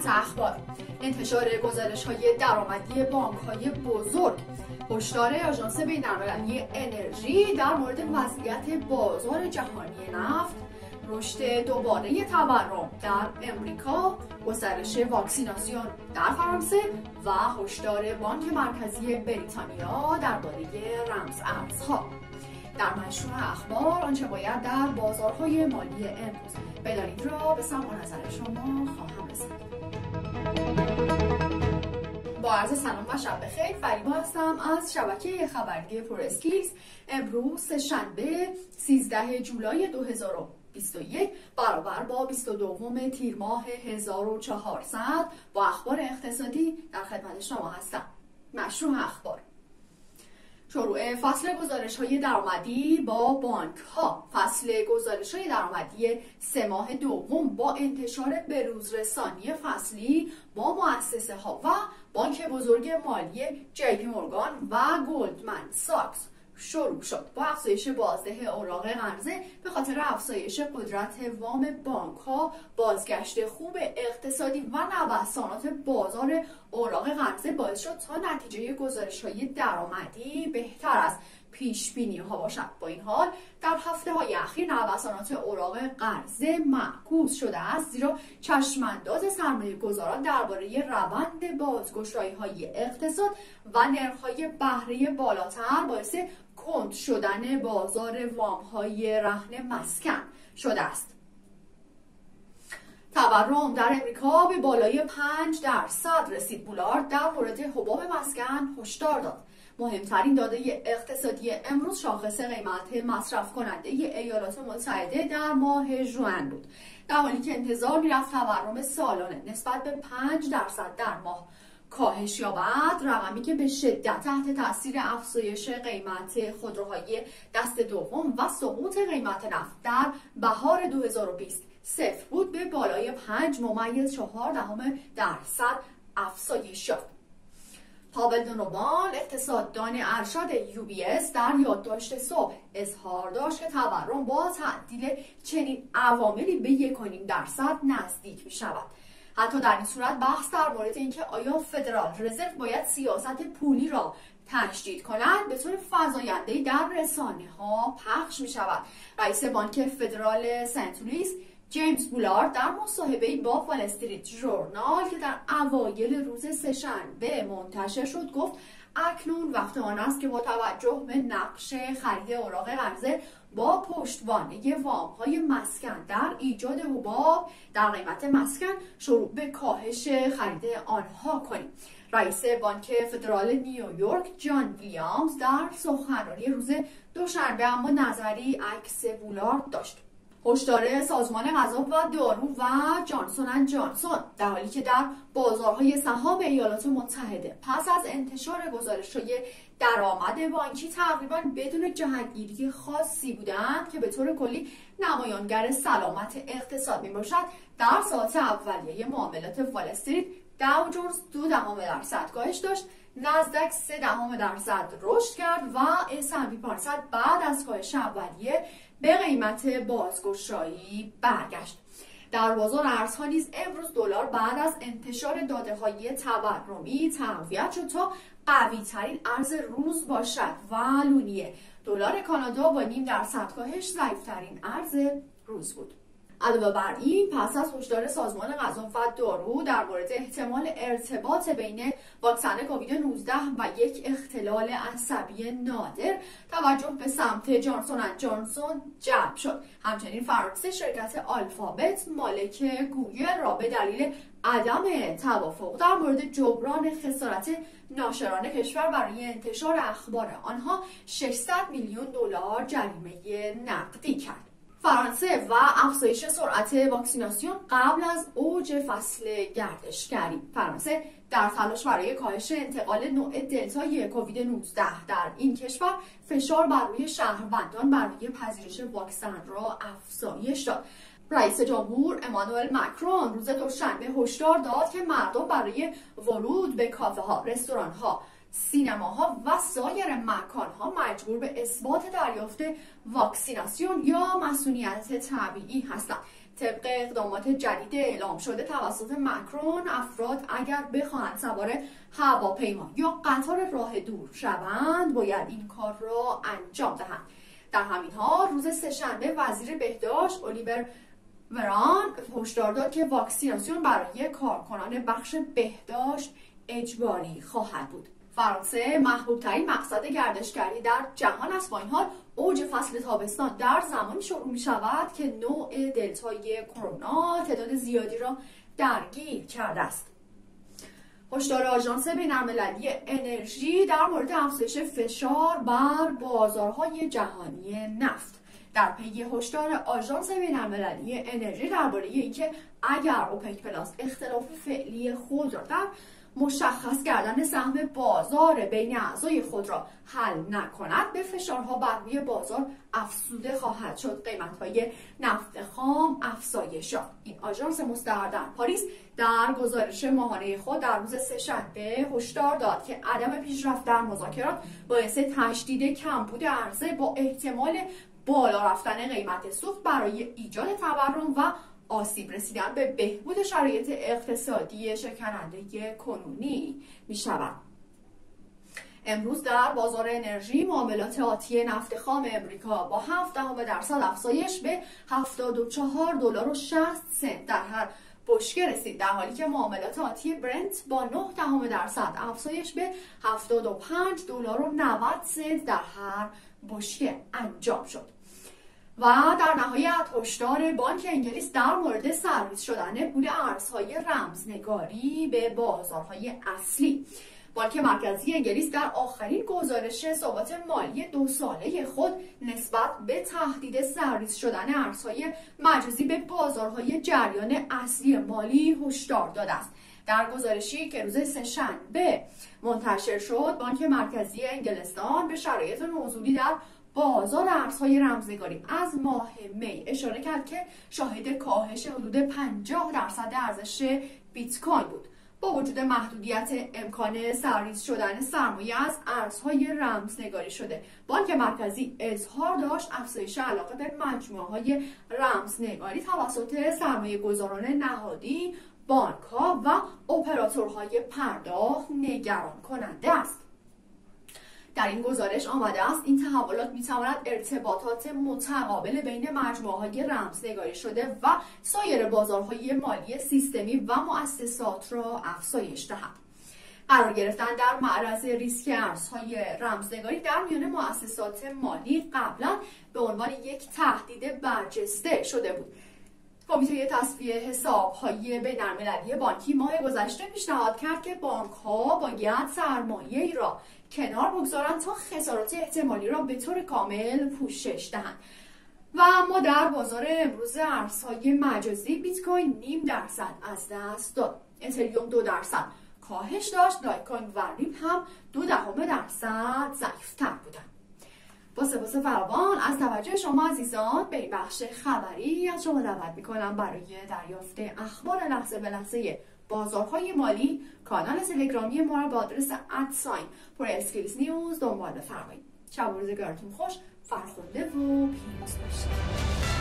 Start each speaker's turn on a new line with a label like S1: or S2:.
S1: سرخط اخبار. انتشار گزارش های درآمدی بانک های بزرگ هشدار آژانس بینالمللی انرژی در مورد وضعیت بازار جهانی نفت رشد دوباره تورم در امریکا گسترش واکسیناسیون در فرانسه و هشدار بانک مرکزی بریتانیا درباره رمز ارزها. در مشروع اخبار آنچه باید در بازارهای مالی امروز بدانید را به سمع نظر شما خواهم رسید با عرض سلام و شب بخیر. فریبا هستم از شبکه خبری پرسکیز امروز شنبه 13 جولای 2021 برابر با 22 تیر ماه 1400 با اخبار اقتصادی در خدمت شما هستم. مشروع اخبار. شروع فصل گزارش های درآمدی با بانک ها فصل گزارش های درآمدی سه ماه دوم با انتشار بروزرسانی فصلی با مؤسسه ها و بانک بزرگ مالی جی پی مورگان و گلدمن ساکس. شروع شد. با افزایش بازده اوراق قرضه به خاطر افزایش قدرت وام بانک ها بازگشت خوب اقتصادی و نوسانات بازار اوراق قرضه باعث شد تا نتیجه گزارش های درآمدی بهتر از پیش بینی ها باشد. با این حال در هفته های اخیر نوسانات اوراق قرضه معکوس شده است زیرا چشمانداز سرمایه گذاران درباره روند بازگشایی های اقتصاد و نرخ های بهره بالاتر باعث کند شدن بازار وام های رهن مسکن شده است. تورم در امریکا به بالای 5 درصد رسید. بولارد در مورد حباب مسکن هشدار داد. مهمترین داده اقتصادی امروز شاخص قیمت مصرف کننده ایالات متحده در ماه ژوئن بود. در حالی که انتظار می‌رفت تورم سالانه نسبت به 5 درصد در ماه کاهش یابد رقمی که به شدت تحت تاثیر افزایش قیمت خودروهای دست دوم و سقوط قیمت نفت در بهار 2020 صفر بود به بالای 5 ممیز 4 دهم درصد افزایش یافت. پاول دونوبان اقتصاددان ارشد یو بی اس در یادداشت صبح اظهار داشت که تورم با تعدیل چنین عواملی به یک درصد نزدیک می شود حتی در این صورت بحث در مورد اینکه آیا فدرال رزرو باید سیاست پولی را تشدید کند به طور فضاینده در رسانه ها پخش می شود رئیس بانک فدرال سنت لوئیس جیمز بولارد در مصاحبه با وال استریت ژورنال که در اوایل روز سهشنبه منتشر شد گفت اکنون وقت آن است که با توجه به نقش خرید اوراق قرضه با پشتوانه وام های مسکن در ایجاد حباب در قیمت مسکن شروع به کاهش خرید آنها کنیم. رئیس بانک فدرال نیویورک جان ویلیامز در سخنرانی روز دوشنبه اما نظری عکس بولارد داشت. هشدار سازمان غذا و دارو و جانسون جانسون در حالی که در بازارهای سهام ایالات متحده پس از انتشار گزارش های درآمد بانکی تقریبا بدون جهتگیری خاصی بودند که به طور کلی نمایانگر سلامت اقتصاد می باشد در ساعت اولیه معاملات وال استریت داو جونز دو دهم درصد کاهش داشت نزدک سه دهم درصد رشد کرد و S&P 500 بعد از کاهش اولیه به قیمت بازگشایی برگشت. در بازار ارزها نیز امروز دلار بعد از انتشار داده های تورمی تقویت شد تا قوی ترین ارز روز باشد. و لونیه دلار کانادا با نیم درصد کاهش ضعیف ترین ارز روز بود. علاوه بر این پس از هشدار سازمان غذا و دارو در مورد احتمال ارتباط بین واکسن کووید 19 و یک اختلال عصبی نادر توجه به سمت جانسون جانسون جلب شد. همچنین فرانسه شرکت آلفابت مالک گوگل را به دلیل عدم توافق در مورد جبران خسارت ناشران کشور برای انتشار اخبار آنها 600 میلیون دلار جریمه نقدی کرد. فرانسه و افزایش سرعت واکسیناسیون قبل از اوج فصل گردشگری. فرانسه در تلاش برای کاهش انتقال نوع دلتای کووید 19 در این کشور فشار بر روی شهروندان برای پذیرش واکسن را افزایش داد. رئیس جمهور امانوئل مکرون روز دوشنبه هشدار داد که مردم برای ورود به کافه ها، رستوران ها، سینماها و سایر مکانها مجبور به اثبات دریافت واکسیناسیون یا مسئولیت طبیعی هستند. طبق اقدامات جدید اعلام شده توسط مکرون افراد اگر بخواهند سوار هواپیما یا قطار راه دور شوند باید این کار را انجام دهند. در همین حال روز سهشنبه وزیر بهداشت الیور وران هشدار داد که واکسیناسیون برای کارکنان بخش بهداشت اجباری خواهد بود. فرانسه محبوب ترین مقصد گردشگری در جهان است. با این حال اوج فصل تابستان در زمانی شروع می شود که نوع دلتای کرونا تعداد زیادی را درگیر کرده است. هشدار آژانس بینالمللی انرژی در مورد افزایش فشار بر بازارهای جهانی نفت. در پی هشدار آژانس بینالمللی انرژی درباره اینکه اگر اوپک پلاس اختلاف فعلی خود را در مشخص کردن سهم بازار بین اعضای خود را حل نکند به فشارها بر روی بازار افزوده خواهد شد. قیمت های نفت خام افزایش این آژانس مستقر در پاریس در گزارش ماهانه خود در روز سهشنبه هشدار داد که عدم پیشرفت در مذاکرات باعث تشدید کمبود عرضه با احتمال بالا رفتن قیمت سوخت برای ایجاد تورم و آسیب رسیدن به بهبود شرایط اقتصادی شکننده کنونی می شود. امروز در بازار انرژی معاملات آتی نفت خام امریکا با 7 دهم درصد افزایش به 74 دلار و 60 سنت در هر بشکه رسید در حالی که معاملات آتی برنت با 9 دهم درصد افزایش به 75 دلار و 90 سنت در هر بشکه انجام شد. و در نهایت هشدار بانک انگلیس در مورد سرویس شدن پول ارزهای رمزنگاری به بازارهای اصلی. بانک مرکزی انگلیس در آخرین گزارش ثبات مالی دو ساله خود نسبت به تهدید سرویس شدن ارزهای مجازی به بازارهای جریان اصلی مالی هشدار داده است. در گزارشی که روز سهشنبه منتشر شد بانک مرکزی انگلستان به شرایط نزولی در بازار ارزهای رمزنگاری از ماه می اشاره کرد که شاهد کاهش حدود 50 درصد ارزش بیت کوین بود. با وجود محدودیت امکان سرریز شدن سرمایه از ارزهای رمزنگاری شده. بانک مرکزی اظهار داشت افزایش علاقه به مجموعه های رمزنگاری توسط سرمایه گذاران نهادی بانک ها و اپراتورهای پرداخت نگران کننده است. در این گزارش آمده است. این تحولات می‌تواند ارتباطات متقابل بین مجموعه های رمزنگاری شده و سایر بازارهای مالی سیستمی و مؤسسات را افزایش دهد. قرار گرفتن در معرض ریسک ارزهای رمزنگاری در میان مؤسسات مالی قبلا به عنوان یک تهدید برجسته شده بود. کمیته تصفیه حساب های بینالمللی بانکی ماه گذشته پیشنهاد کرد که بانک ها باید سرمایه را کنار بگذارند تا خسارات احتمالی را به طور کامل پوشش دهند. و اما در بازار امروز ارزهای مجازی بیت کوین نیم درصد از دست داد. اتریوم دو درصد. کاهش داشت. لایت و ریپل هم دو دهم درصد ضعیفتر بودند. با سپاس فراوان از توجه شما عزیزان به بخش خبری از شما دعوت می‌کنم برای دریافت اخبار لحظه به لحظه بازارهای مالی کانال تلگرامی ما را با آدرس ادساین پر اسکیلز نیوز دنبال بفرمایید. شب روزگارتون خوش فرخنده و پیروز باشید.